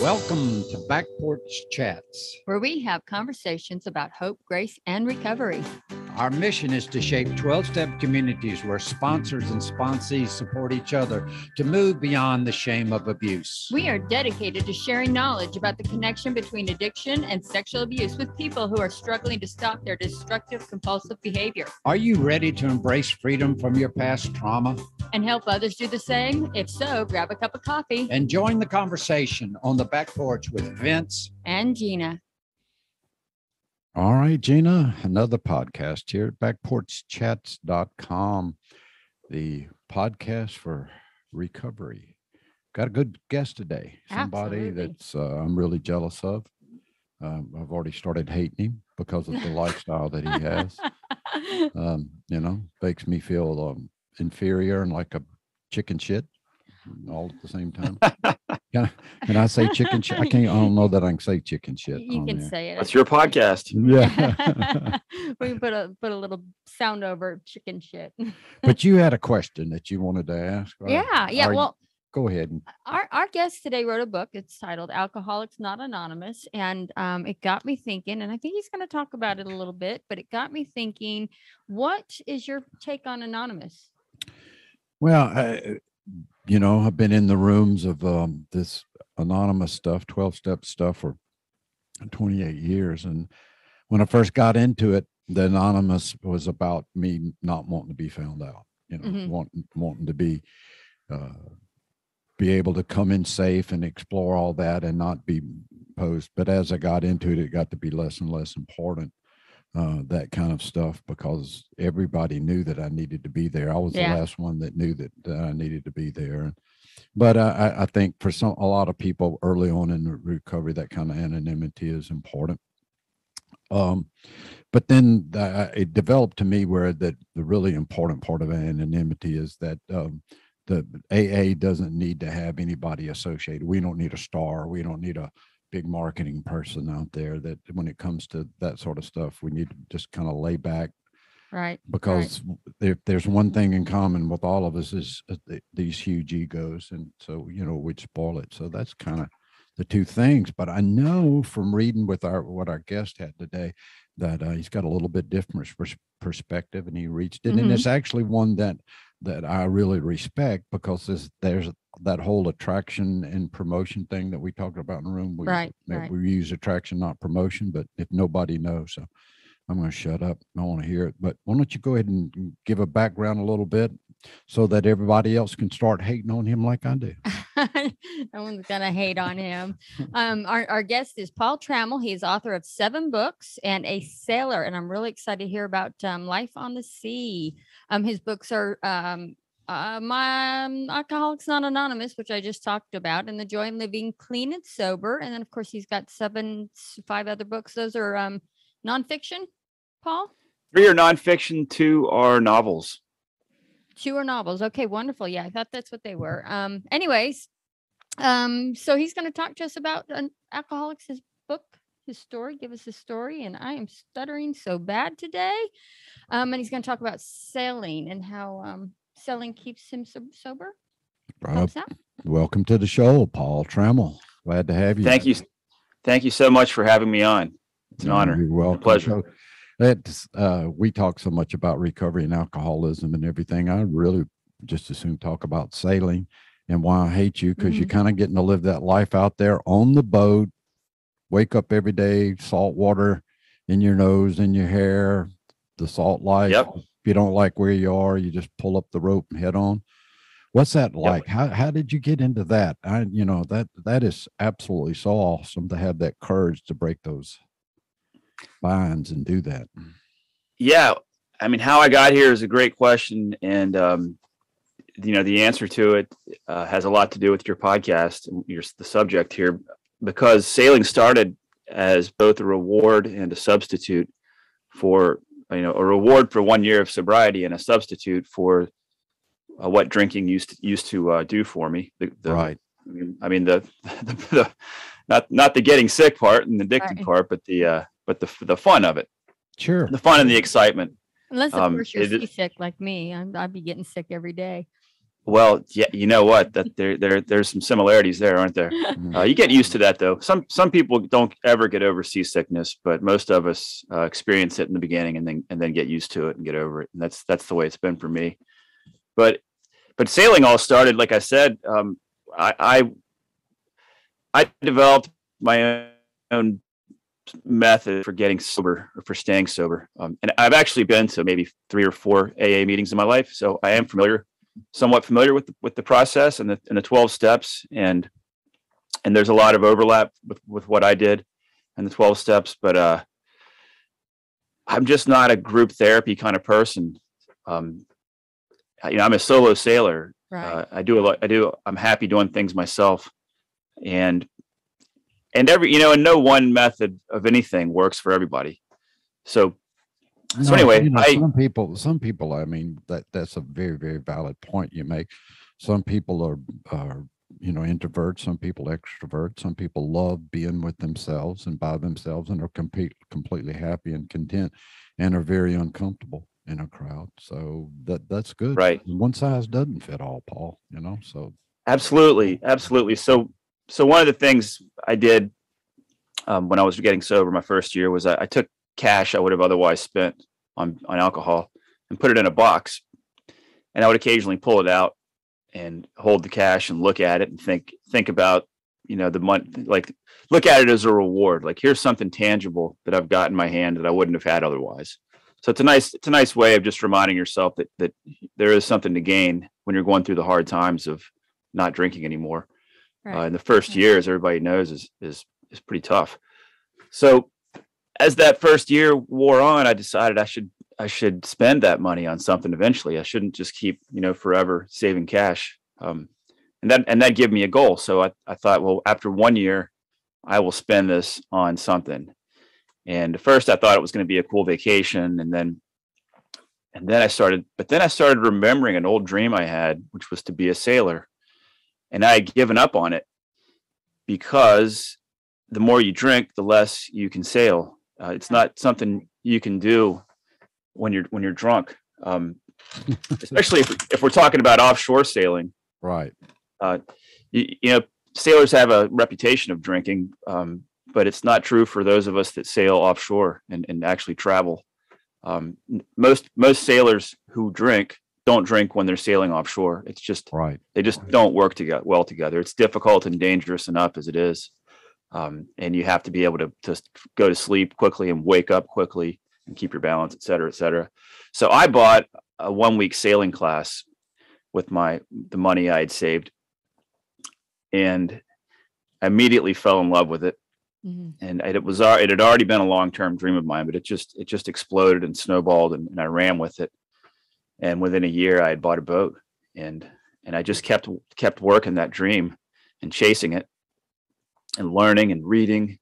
Welcome to Back Porch Chats. where we have conversations about hope, grace, and recovery. Our mission is to shape 12 step communities where sponsors and sponsees support each other to move beyond the shame of abuse. We are dedicated to sharing knowledge about the connection between addiction and sexual abuse with people who are struggling to stop their destructive compulsive behavior Are you ready to embrace freedom from your past trauma and help others do the same. If so, grab a cup of coffee. and join the conversation on the back porch with Vince? And Gina. All right, Gina, another podcast here at backporchchats.com, the podcast for recovery. Got a good guest today. Somebody Absolutely. that's uh, I'm really jealous of. Um, I've already started hating him because of the lifestyle that he has. Um, you know, makes me feel um, inferior and like a chicken shit all at the same time. can, I, can I say chicken shit? I can't. I don't know that I can say chicken shit. you can there. say it. That's your podcast. Yeah. we can put a put a little sound over chicken shit. but you had a question that you wanted to ask. or yeah, yeah. are you- Well, go ahead. And, our our guest today wrote a book. It's titled "Alcoholics Not Anonymous," and um, it got me thinking. And I think he's going to talk about it a little bit. But it got me thinking. What is your take on anonymous? well, I, you know, I've been in the rooms of um, this anonymous stuff, 12 step stuff for 28 years. And when I first got into it, the anonymous was about me not wanting to be found out, you know, Mhm. wanting, wanting to be, uh, be able to come in safe and explore all that and not be posed. But as I got into it, it got to be less and less important. Uh, that kind of stuff because everybody knew that I needed to be there. I was Yeah. the last one that knew that, that I needed to be there. But I, I- think for some a lot of people early on in the recovery, that kind of anonymity is important. Um, but then the, it developed to me where that the really important part of anonymity is that um, the AA doesn't need to have anybody associated. We don't need a star. We don't need a big marketing person out there. That when it comes to that sort of stuff, we need to just kind of lay back Right. because if there's one thing in common with all of us is uh, these huge egos and so you know we'd spoil it so that's kind of the two things but i know from reading with our what our guest had today that uh, he's got a little bit different pers- perspective and he reached it and Mhm. it's actually one that that i really respect because there's there's that whole attraction and promotion thing that we talked about in the room we, Right, right. we use attraction not promotion but if nobody knows so I'm going to shut up. I want to hear it. But why don't you go ahead and give a background a little bit so that everybody else can start hating on him like I do? no one's gonna hate on him. Um, our, our guest is Paul Trammell. He's author of seven books and a sailor, and I'm really excited to hear about um, life on the sea. Um, his books are um, uh, my um, Alcoholics Not Anonymous, which I just talked about, and The Joy in Living Clean and Sober, and then of course he's got seven, five other books. Those are um, nonfiction. Paul, Three are nonfiction, two are novels. two are novels. Okay, wonderful. Yeah, I thought that's what they were. Um, anyways, um, so he's going to talk to us about an alcoholics, his book, his story, give us his story. And I am stuttering so bad today. Um, and he's going to talk about sailing and how um, sailing keeps him so- sober. Uh, welcome to the show, Paul Trammell. Glad to have you. Thank you. Thank you so much for having me on. It's an Yeah, honor. You're welcome. pleasure. So that's uh, we talk so much about recovery and alcoholism and everything. I really just as soon talk about sailing and why I hate you because you're Mm-hmm. kind of getting to live that life out there on the boat. Wake up every day, salt water in your nose, in your hair, the salt life. Yep. If you don't like where you are, you just pull up the rope and head on. What's that like? How how did you get into that? I you know that that is absolutely so awesome to have that courage to break those binds and do that. Yeah. I mean, how I got here is a great question. And, um, you know, the answer to it uh, has a lot to do with your podcast and your, the subject here, because sailing started as both a reward and a substitute for, you know, a reward for one year of sobriety and a substitute for uh, what drinking used to, used to uh, do for me. The, the, right. I mean, I mean the, the, the not not the getting sick part and the addicted Right. part, but the uh, but the the fun of it, Sure. the fun and the excitement. Unless, of Um, course, you're it is- seasick like me. I'm, I'd be getting sick every day. Well, yeah, you know what? That there, there, there's some similarities there, aren't there? Mhm. Uh, you get used to that, though. Some some people don't ever get over seasickness, but most of us uh, experience it in the beginning and then and then get used to it and get over it. And that's that's the way it's been for me. But but sailing all started, like I said, um, I, I I developed my own method for getting sober or for staying sober. Um, and I've actually been to maybe three or four AA meetings in my life, so I am familiar, somewhat familiar with the, with the process and the and the twelve steps. And and there's a lot of overlap with with what I did and the twelve steps, but uh, I'm just not a group therapy kind of person. Um, you know, I'm a solo sailor, Right. uh, I do a lot. I do. I'm happy doing things myself, and and every you know, and no one method of anything works for everybody. So So anyway, you know, I- some people, some people, I mean, that that's a very, very valid point you make. Some people are, are, you know, introverts. Some people extroverts. Some people love being with themselves and by themselves and are complete, completely happy and content, and are very uncomfortable in a crowd. So that that's good. Right. One size doesn't fit all, Paul. You know. So Absolutely, absolutely. So, so one of the things I did um, when I was getting sober, my first year, was I, I took cash I would have otherwise spent on on alcohol and put it in a box, and I would occasionally pull it out and hold the cash and look at it and think think about you know the money like look at it as a reward. Like here's something tangible that i've got in my hand that i wouldn't have had otherwise. So it's a nice it's a nice way of just reminding yourself that that there is something to gain when you're going through the hard times of not drinking anymore. Uh, Right. in the first Right. year as everybody knows is is is pretty tough. So as that first year wore on i decided i should i should spend that money on something eventually. I shouldn't just keep you know forever saving cash. Um, and that and that gave me a goal. So I, I thought well after one year i will spend this on something. And first i thought it was going to be a cool vacation and then and then i started but then i started remembering an old dream i had which was to be a sailor. And i had given up on it because the more you drink the less you can sail uh, it's not something you can do when you're when you're drunk um, especially if, if we're talking about offshore sailing. Right. you, you know sailors have a reputation of drinking um, but it's not true for those of us that sail offshore and, and actually travel. Um, most most sailors who drink don't drink when they're sailing offshore. It's just Right. they just don't work together well together. It's difficult and dangerous enough as it is um, and you have to be able to just go to sleep quickly and wake up quickly and keep your balance et cetera et cetera. So i bought a one week sailing class with my the money i had saved and I immediately fell in love with it. Mhm. and it was it had already been a long-term dream of mine but it just it just exploded and snowballed and, and i ran with it. And within a year i had bought a boat and and i just kept kept working that dream and chasing it and learning and reading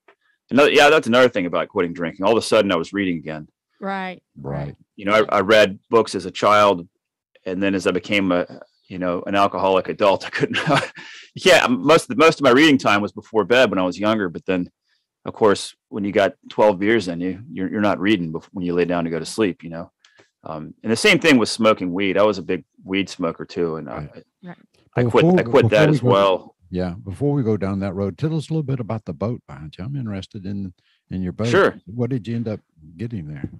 another yeah that's another thing about quitting drinking all of a sudden i was reading again Right. Right. you know I, I read books as a child and then as i became a you know an alcoholic adult i couldn't yeah most of the, most of my reading time was before bed when i was younger but then of course when you got 12 beers in you you're, you're not reading before, when you lay down to go to sleep you know um, and the same thing with smoking weed i was a big weed smoker too and Right. I, Right. I Well, quit i quit that before we as go- well Yeah. Before we go down that road, tell us a little bit about the boat behind you. I'm interested in in your boat. Sure. What did you end up getting there?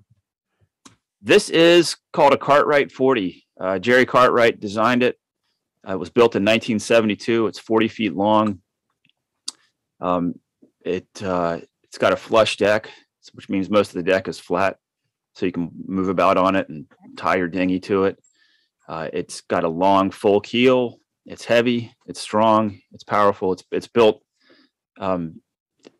This is called a Cartwright 40. Uh, Jerry Cartwright designed it. Uh, it was built in 1972. It's 40 feet long. Um, it uh, it's got a flush deck, which means most of the deck is flat, so you can move about on it and tie your dinghy to it. Uh, it's got a long full keel. It's heavy. It's strong. It's powerful. It's it's built um,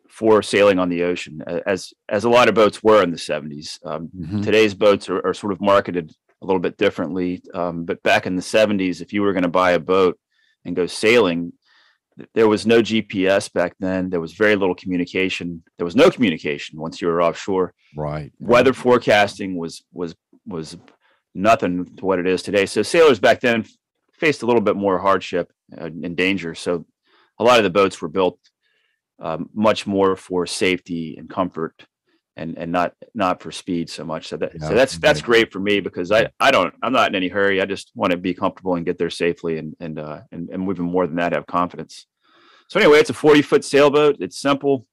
for sailing on the ocean, as as a lot of boats were in the 70s. Um, Mhm. today's boats are, are sort of marketed a little bit differently. Um, but back in the 70s, if you were going to buy a boat and go sailing, there was no GPS back then. There was very little communication. There was no communication once you were offshore. Right. Weather forecasting was was was nothing to what it is today. So sailors back then faced a little bit more hardship uh, and danger. So a lot of the boats were built um, much more for safety and comfort and and not not for speed so much. So that Yeah, so that's that's great for me because I I don't I'm not in any hurry. I just want to be comfortable and get there safely and and uh and, and even more than that have confidence. So anyway, it's a 40 foot sailboat. It's simple.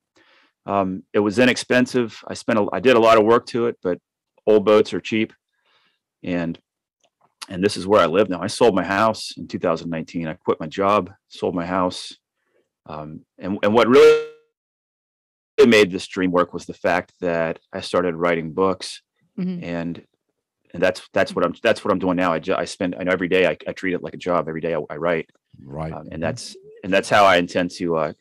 Um, it was inexpensive. I spent a, I did a lot of work to it, but old boats are cheap, and and this is where I live now. I sold my house in 2019. I quit my job, sold my house, um, and and what really made this dream work was the fact that I started writing books, Mhm. and and that's that's what I'm that's what I'm doing now. I ju- I spend I know every day I, I treat it like a job. Every day I, I write, Right. um, and that's and that's how I intend to uh,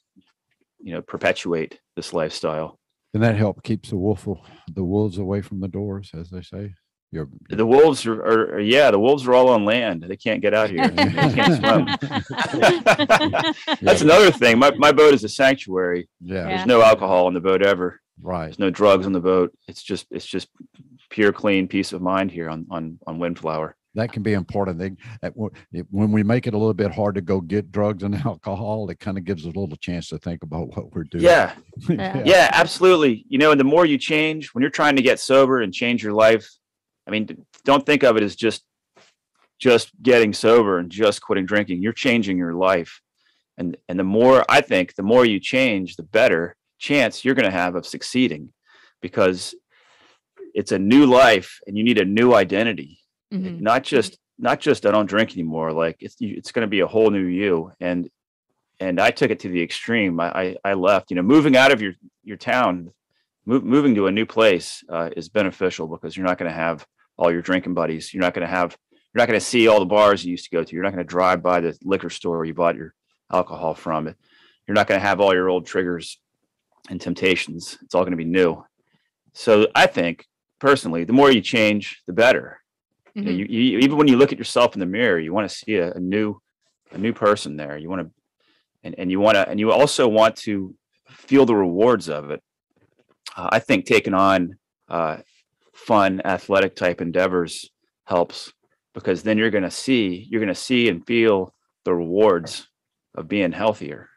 you know perpetuate this lifestyle. and that help keeps the wolf the wolves away from the doors, as they say. You're, The wolves are, are, are yeah, the wolves are all on land. They can't get out here. They can't swim. That's another thing. My my boat is a sanctuary. yeah, Yeah. There's no alcohol on the boat ever. right. There's no drugs on the boat. It's just it's just pure clean peace of mind here on on on Windflower. That can be important. They, that when we make it a little bit hard to go get drugs and alcohol, it kind of gives us a little chance to think about what we're doing. Yeah, Yeah. yeah, absolutely. You know, and the more you change, when you're trying to get sober and change your life, I mean, don't think of it as just just getting sober and just quitting drinking. You're changing your life, and and the more I think, the more you change, the better chance you're going to have of succeeding, because it's a new life and you need a new identity Mhm. not just not just I don't drink anymore. Like it's it's going to be a whole new you. And and I took it to the extreme. I I, I left. You know, moving out of your your town, move, moving to a new place uh, is beneficial because you're not going to have all your drinking buddies. You're not going to have you're not going to see all the bars you used to go to. You're not going to drive by the liquor store you bought your alcohol from. You're not going to have all your old triggers and temptations. It's all going to be new. So I think personally, the more you change, the better Mhm. you, you even when you look at yourself in the mirror you want to see a, a new a new person there you want to and, and you want to and you also want to feel the rewards of it uh, i think taking on uh, fun athletic type endeavors helps because then you're going to see you're going to see and feel the rewards of being healthier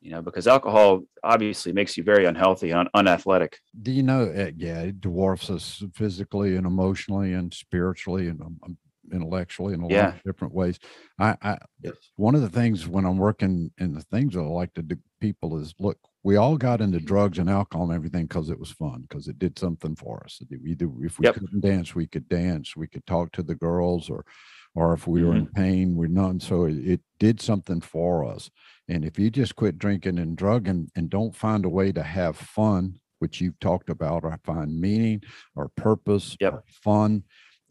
you know because alcohol obviously makes you very unhealthy and un- unathletic Do you know? Uh, yeah, it dwarfs us physically and emotionally and spiritually and um, um, intellectually in a lot of different ways. I, I Yes. one of the things when I'm working in the things I like to do people is look, we all got into drugs and alcohol and everything because it was fun, because it did something for us. Either if we Yep. couldn't dance, we could dance, we could talk to the girls or or if we were in Mm-hmm. pain, we're none. So it, it did something for us. And if you just quit drinking and drugging and don't find a way to have fun, which you've talked about, or find meaning or purpose, Yep. or fun,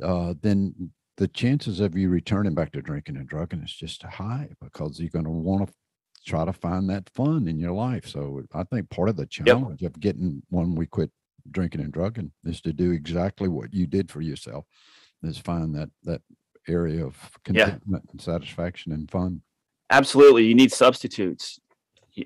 uh, then the chances of you returning back to drinking and drugging is just high because you're going to want to try to find that fun in your life. So I think part of the challenge of getting when we quit drinking and drugging is to do exactly what you did for yourself is find that that area of Yeah. contentment and satisfaction and fun. absolutely you need substitutes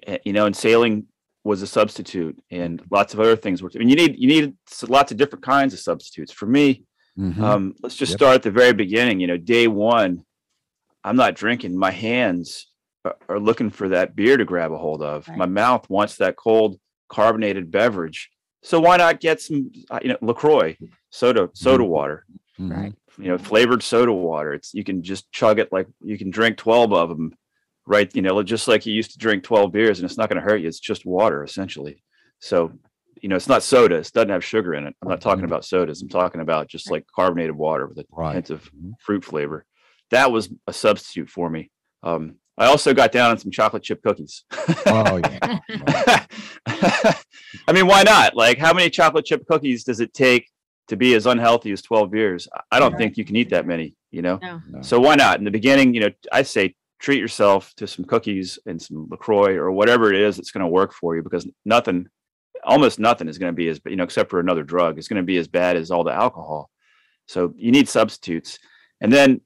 eh, you know and sailing was a substitute and lots of other things were mean, you need you need lots of different kinds of substitutes for me Mhm. um, let's just Yep. start at the very beginning you know day one i'm not drinking my hands are, are looking for that beer to grab a hold of. Right. my mouth wants that cold carbonated beverage. So why not get some uh, you know LaCroix soda soda water. Mhm. Right. you know flavored soda water. It's you can just chug it like you can drink 12 of them right? You know just like you used to drink 12 beers and it's not going to hurt you. It's just water essentially. So you know it's not soda. It doesn't have sugar in it. I'm not talking Mhm. about sodas. I'm talking about just like carbonated water with a Right. hint of fruit flavor. That was a substitute for me. Um, i also got down on some chocolate chip cookies Oh yeah. I mean, why not? Like, how many chocolate chip cookies does it take to be as unhealthy as 12 beers? I- I don't Right. think you can eat that many, you know? No. No. So why not? In the beginning, you know, I say treat yourself to some cookies and some LaCroix or whatever it is that's going to work for you because nothing, almost nothing is going to be as, you know, except for another drug, is going to be as bad as all the alcohol. So you need substitutes. And then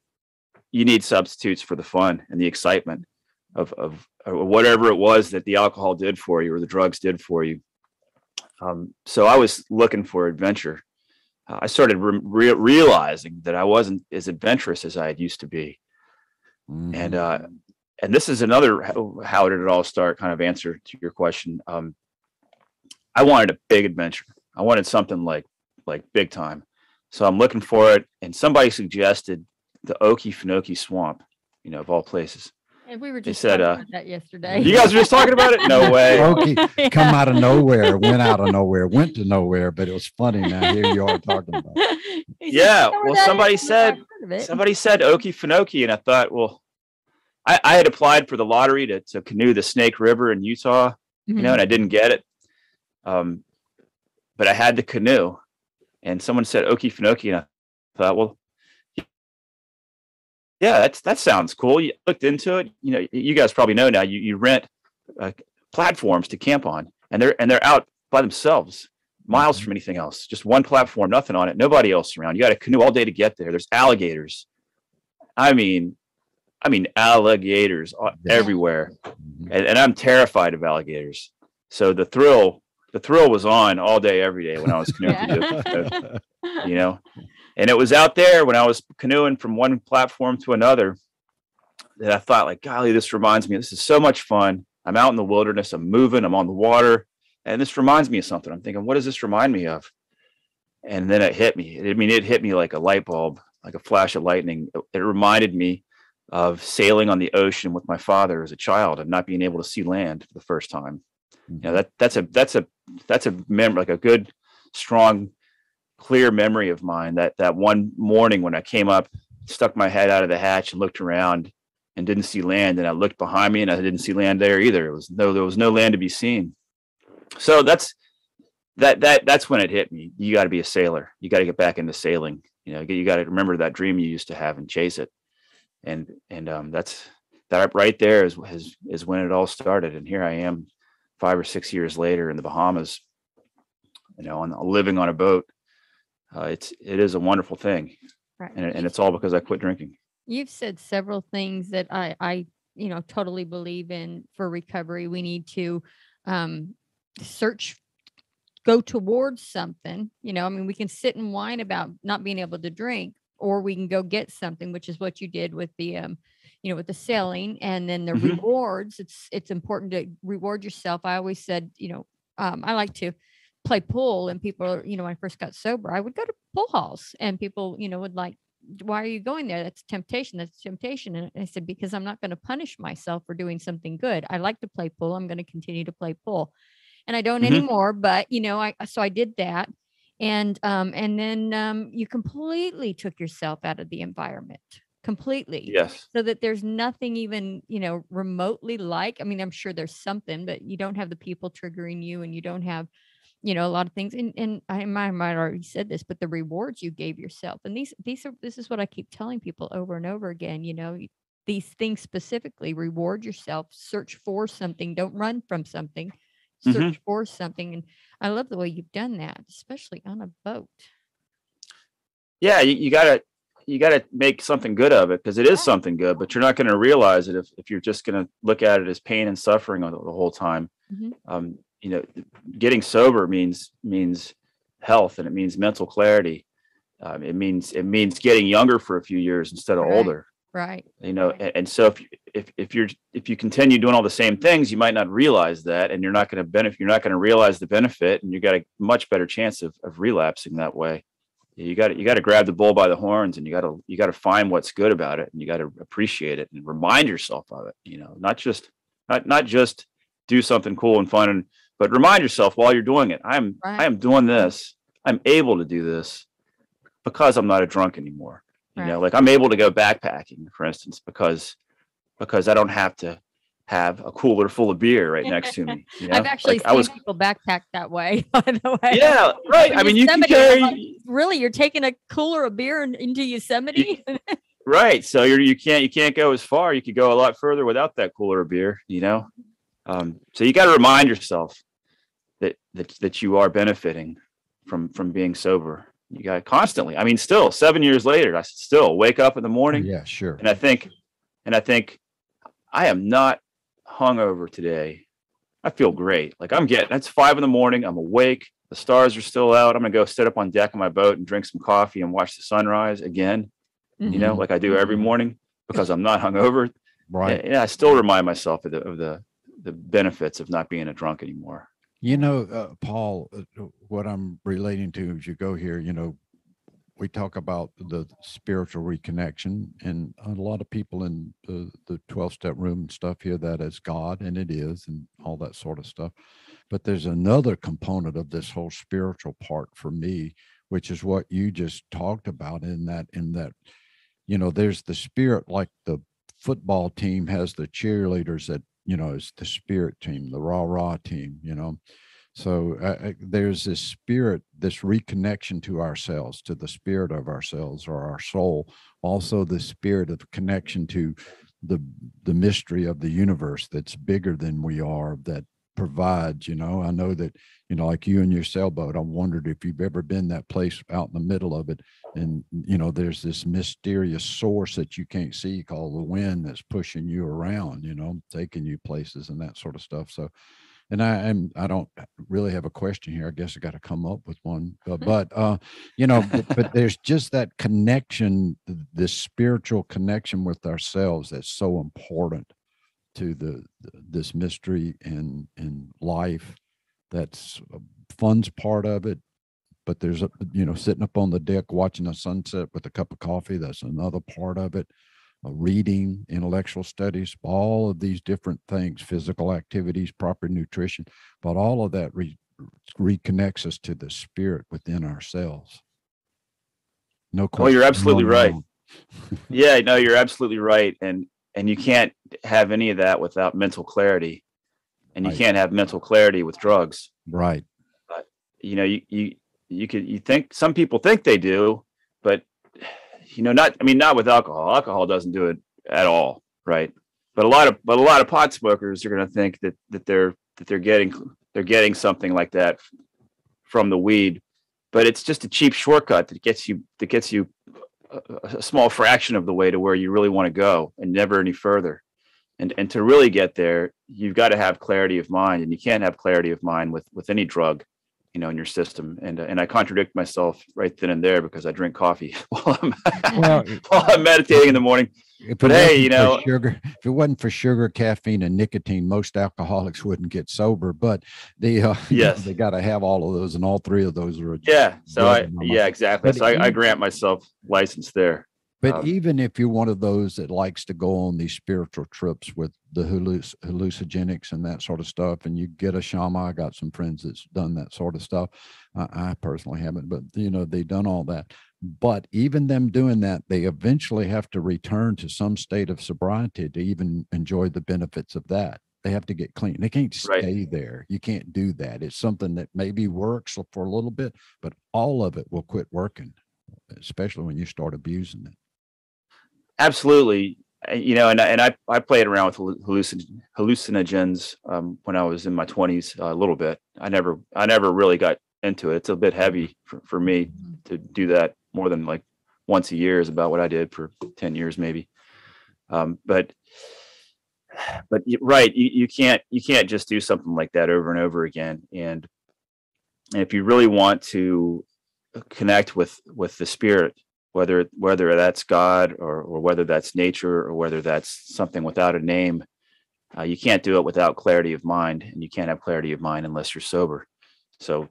you need substitutes for the fun and the excitement of, of, whatever it was that the alcohol did for you or the drugs did for you. Um, so I was looking for adventure. Uh, I started re- re- realizing that I wasn't as adventurous as I had used to be and Mhm. uh and this is another how, how did it all start kind of answer to your question um i wanted a big adventure i I wanted something like like big time. So I'm looking for it, and somebody suggested the Okefenokee Swamp, you know, of all places. And we were just They said, talking uh, about that yesterday. You guys were just talking about it? No way. Okay, come out of nowhere, went out of nowhere, went to nowhere, but it was funny. Now here you are talking about. it. Yeah, "You know where well, somebody is?" I'm like, said- "I've heard of it." Somebody said Okefenokee, and I thought, well, I, I had applied for the lottery to, to canoe the Snake River in Utah, you know, Mhm. and I didn't get it. Um, but I had the canoe, and someone said Okefenokee, and I thought, well, yeah, that's that sounds cool. You looked into it, you know. You guys probably know now. You you rent uh, platforms to camp on, and they're and they're out by themselves, miles Mhm. from anything else. Just one platform, nothing on it, nobody else around. You got a canoe all day to get there. There's alligators. I mean, I mean alligators everywhere Mhm. and, and I'm terrified of alligators. So the thrill, the thrill was on all day, every day when I was canoeing, Yeah. you know, and it was out there when I was canoeing from one platform to another that I thought like, golly, this reminds me, this is so much fun. I'm out in the wilderness, I'm moving, I'm on the water. And this reminds me of something. I'm thinking, what does this remind me of? And then it hit me. I mean, it hit me like a light bulb, like a flash of lightning. It, reminded me of sailing on the ocean with my father as a child and not being able to see land for the first time. You know, mm-hmm. that that's a that's a that's a memory, like a good, strong, clear memory of mine. That that one morning when I came up, stuck my head out of the hatch and looked around and didn't see land, and I looked behind me and I didn't see land there either. It was no there was no land to be seen. So that's that that that's when it hit me. You got to be a sailor. You got to get back into sailing. You know, you got to remember that dream you used to have and chase it. And and um, that's that right there is is is when it all started. And here I am, five or six years later in the Bahamas. You know, on living on a boat. Uh, it's it is a wonderful thing, Right. and and it's all because I quit drinking. You've said several things that I, I, you know, totally believe in for recovery. We need to um, search, go towards something. You know, I mean, we can sit and whine about not being able to drink, or we can go get something, which is what you did with the, um, you know, with the sailing, and then the Mhm. rewards. It's it's important to reward yourself. I always said, you know, um, I like to play pool, and people, you know, when I first got sober, I would go to pool halls, and people, you know, would like why are you going there? That's temptation. That's temptation. And I said, because I'm not going to punish myself for doing something good. I like to play pool. I'm going to continue to play pool. And I don't Mhm. anymore, but you know, I so I did that. And um, and then um you completely took yourself out of the environment. Completely. Yes. So that there's nothing even, you know, remotely like. I mean, I'm sure there's something, but you don't have the people triggering you and you don't have you know a lot of things and, and i might, already said this but the rewards you gave yourself and these these are this is what i keep telling people over and over again you know these things specifically reward yourself search for something don't run from something search Mhm. for something and i love the way you've done that especially on a boat yeah you, you gotta you gotta make something good of it because it is Yeah. something good but you're not going to realize it if, if you're just going to look at it as pain and suffering the, the whole time Mhm. um, you know getting sober means means health and it means mental clarity um, it means it means getting younger for a few years instead of Right. older right you know Right. and, and so if, you- if if you're if you continue doing all the same things you might not realize that and you're not going to benefit you're not going to realize the benefit and you've got a much better chance of, of relapsing that way you got you got to grab the bull by the horns and you got to you got to find what's good about it and you got to appreciate it and remind yourself of it you know not just not not just do something cool and fun and but remind yourself while you're doing it i'm i am doing this. I'm able to do this because i'm not a drunk anymore you know? Like i'm able to go backpacking for instance because because i don't have to have a cooler full of beer right next to me you know? i've actually Like, seen i was people backpack that way by the way. Yeah right. I mean you can carry like, really? You're taking a cooler of beer in, into Yosemite? Right. So you're you can't you can't go as far. You could go a lot further without that cooler of beer you know? Um so you got to remind yourself that that that you are benefiting from from being sober you got constantly i mean still seven years later i still wake up in the morning Yeah, sure. and I think, and I think, I am not hungover today. I feel great. Like I'm getting. It's five in the morning. I'm awake. The stars are still out. I'm gonna go sit up on deck of my boat and drink some coffee and watch the sunrise again. You know, Mhm. like I do every morning because I'm not hungover. Right. Yeah, I still remind myself of the of the the benefits of not being a drunk anymore. You know, uh, Paul, uh, what I'm relating to as you go here, you know, we talk about the spiritual reconnection, and a lot of people in the, the 12 step room and stuff hear that as God, and it is, and all that sort of stuff. But there's another component of this whole spiritual part for me, which is what you just talked about in that, in that, you know, there's the spirit like the football team has the cheerleaders that, you know, is the spirit team, the rah rah team, you know so uh, there's this spirit, this reconnection to ourselves, to the spirit of ourselves or our soul. Also, the spirit of connection to the the mystery of the universe that's bigger than we are. That provides. You know, I know that you know, like you and your sailboat. I wondered if you've ever been that place out in the middle of it, and you know, there's this mysterious source that you can't see called the wind that's pushing you around. You know, taking you places and that sort of stuff. So and I am I don't really have a question here. I guess I got to come up with one. Uh, but uh, you know, but, but, there's just that connection, this spiritual connection with ourselves that's so important to the, this mystery in in life. That's fun's part of it. But there's a you know sitting up on the deck watching the sunset with a cup of coffee. That's another part of it uh, reading, intellectual studies, all of these different things, physical activities, proper nutrition, but all of that re- reconnects us to the spirit within ourselves. No question. Well, you're absolutely right. yeah, no, you're absolutely right. And and you can't have any of that without mental clarity. And you right. can't have mental clarity with drugs. Right. But you know, you you you could you think some people think they do, but you know, not I mean, not with alcohol. Alcohol doesn't do it at all, right? But a lot of but a lot of pot smokers are going to think that that they're that they're getting they're getting something like that from the weed, but it's just a cheap shortcut that gets you that gets you a, a small fraction of the way to where you really want to go and never any further. And and to really get there, you've got to have clarity of mind, and you can't have clarity of mind with with any drug you know in your system and uh, and I contradict myself right then and there because I drink coffee while I'm well, while I'm meditating in the morning. But hey, you know, sugar. If it wasn't for sugar, caffeine, and nicotine, most alcoholics wouldn't get sober. But the uh, yes, they got to have all of those, and all three of those are yeah. So I yeah exactly. But so I, I grant myself license there. But um, even if you're one of those that likes to go on these spiritual trips with the halluc- hallucinogenics and that sort of stuff, and you get a shama, I got some friends that's done that sort of stuff. I, I personally haven't, but you know they've done all that. But even them doing that, they eventually have to return to some state of sobriety to even enjoy the benefits of that. They have to get clean. They can't stay right. there. You can't do that. It's something that maybe works for a little bit, but all of it will quit working, especially when you start abusing it. Absolutely. You know, and, and I, I played around with hallucin, hallucinogens um, when I was in my 20s uh, a little bit. I never I never really got into it. It's a bit heavy for, for me mm-hmm. to do that more than like once a year is about what I did for 10 years maybe. Um, but but right, you, you can't you can't just do something like that over and over again. And, and if you really want to connect with with the spirit whether whether that's God or or whether that's nature or whether that's something without a name. Uh, you can't do it without clarity of mind, and you can't have clarity of mind unless you're sober. So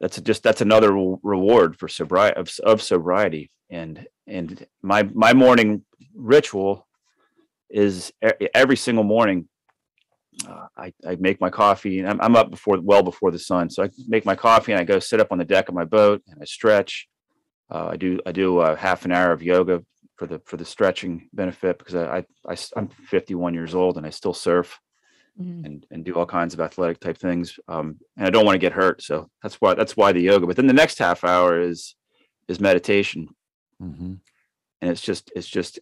that's just that's another reward for sobriety of, of sobriety. And and my my morning ritual is every single morning. Uh, I, I make my coffee and I'm, I'm up before well before the sun. So I make my coffee and I go sit up on the deck of my boat and I stretch uh, I do I do a half an hour of yoga for the for the stretching benefit because I, I, I am 51 years old and I still surf mm-hmm. and and do all kinds of athletic type things. Um, and I don't want to get hurt, so that's why that's why the yoga. But then the next half hour is is meditation, mm-hmm. and it's just it's just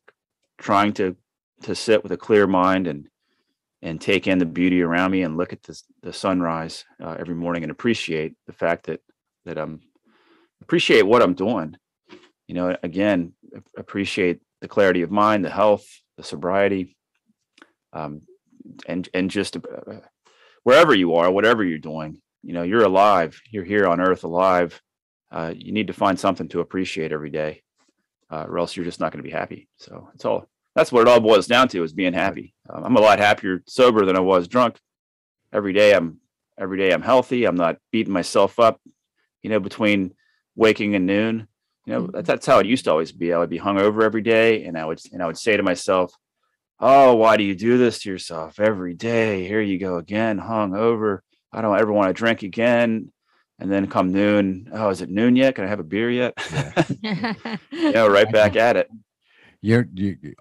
trying to to sit with a clear mind and and take in the beauty around me and look at the the sunrise uh, every morning and appreciate the fact that that I'm appreciate what I'm doing. You know, again, appreciate the clarity of mind, the health, the sobriety, um, and and just uh, wherever you are, whatever you're doing, you know, you're alive. You're here on Earth, alive. Uh, you need to find something to appreciate every day, uh, or else you're just not going to be happy. So it's all. That's what it all boils down to: is being happy. Um, I'm a lot happier sober than I was drunk. Every day, I'm every day I'm healthy. I'm not beating myself up, you know, between waking and noon. You know, Mhm. that's how it used to always be. I would be hungover every day, and I would and I would say to myself, "Oh, why do you do this to yourself every day? Here you go again, hungover. I don't ever want to drink again." And then come noon, oh, is it noon yet? Can I have a beer yet? yeah, right back at it. You're you you-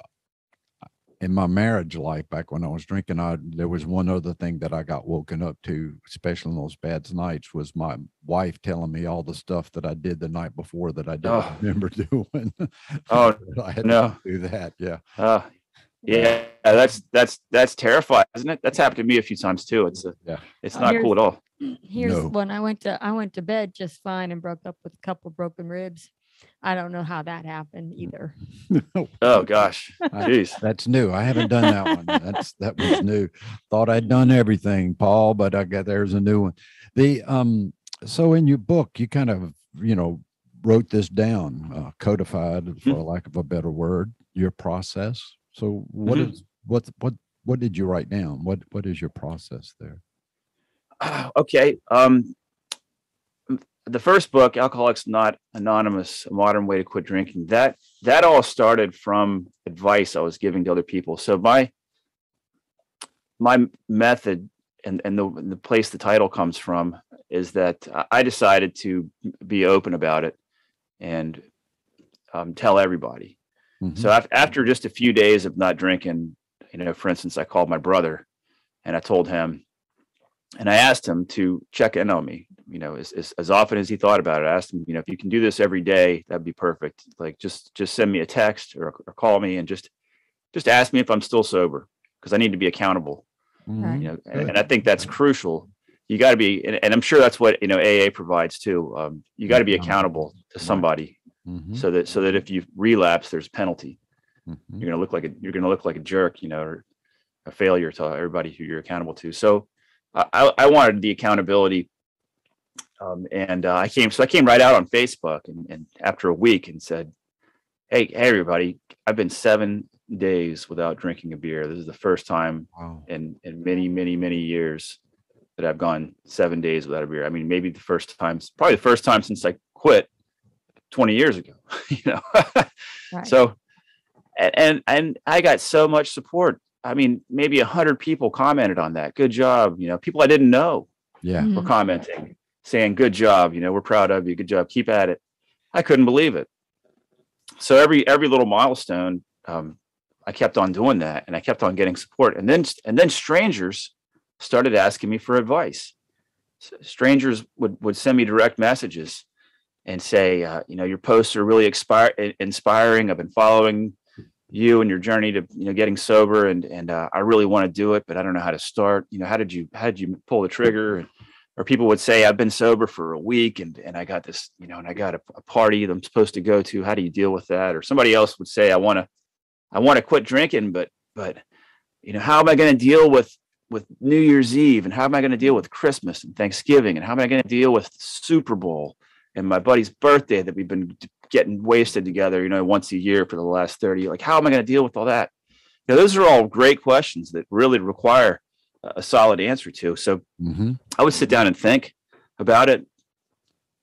in my marriage life back when I was drinking, I there was one other thing that I got woken up to, especially in those bad nights, was my wife telling me all the stuff that I did the night before that I didn't Oh. remember doing. Oh, I had no. to do that. Yeah. Uh, yeah, that's that's that's terrifying, isn't it? That's happened to me a few times too. It's a, Yeah. it's Uh, not here's- cool at all. Here's No. when I went to I went to bed just fine and broke up with a couple broken ribs. I don't know how that happened Mm. either. Oh gosh, I- jeez. That's new. I haven't done that one. That's that was new. Thought I'd done everything, Paul, but I got there's a new one. The um so in your book you kind of, you know, wrote this down, uh, codified for lack of a better word, your process. So what Mhm. is what what what did you write down? What what is your process there? Ah, okay. Um, m- the first book, Alcoholics Not Anonymous: A Modern Way to Quit Drinking. That that all started from advice I was giving to other people. So my my method and and the the place the title comes from is that I- decided to be open about it and um, tell everybody. Mhm. So af- after just a few days of not drinking, you know, for instance, I called my brother and I told him, and I asked him to check in on me, you know, as, as, as often as he thought about it. I asked him, you know, if you can do this every day, that'd be perfect. Like just, just send me a text or, or call me and just, just ask me if I'm still sober because I need to be accountable, Mhm. you know, and, and I think that's crucial. You got to be, and, and I'm sure that's what, you know, AA provides too. Um, you got to be accountable to Right. somebody Mhm. so that, so that if you relapse, there's penalty Mhm. you're gonna look like a you're gonna look like a jerk, you know, or a failure to everybody who you're accountable to. So I I I wanted the accountability, um, and uh, I came so I came right out on Facebook and, and after a week and said, hey hey everybody, I've been seven days without drinking a beer. This is the first time Wow. in in many many many years that I've gone seven days without a beer. I mean, maybe the first time, probably the first time since I quit 20 years ago, you know. Right. So, and, and and I got so much support. I mean, maybe a hundred people commented on that. Good job, you know. People I didn't know Yeah. Mhm. were commenting, saying, "Good job, you know, we're proud of you. Good job, keep at it." I couldn't believe it. So every every little milestone, um, I kept on doing that, and I kept on getting support. And then and then strangers started asking me for advice. Strangers would would send me direct messages and say, uh, you know, your posts are really expire, i- inspiring. I've been following you and your journey to you know getting sober, and and uh, I really want to do it, but I don't know how to start. You know, how did you how did you pull the trigger? And, or people would say, I've been sober for a week, and and I got this, you know, and I got a, a party that I'm supposed to go to. How do you deal with that? Or somebody else would say, I want to, I want to quit drinking, but but you know, how am I going to deal with with New Year's Eve, and how am I going to deal with Christmas and Thanksgiving, and how am I going to deal with Super Bowl? and my buddy's birthday that we've been getting wasted together, you know, once a year for the last 30. Like, how am I going to deal with all that? You know, those are all great questions that really require a solid answer to. So hmm I would sit down and think about it,